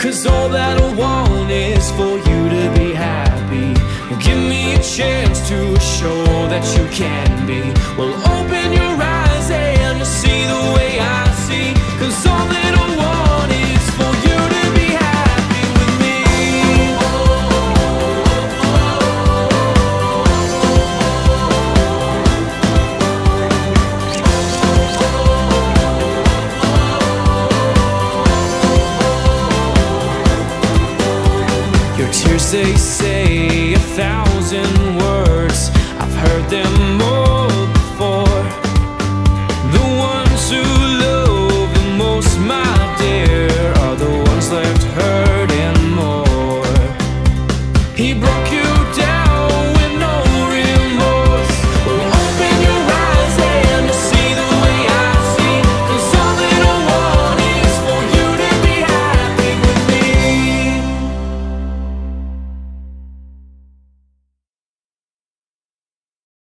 Cause all that I want is for you to be happy. Give me a chance to show that you can be tears they say.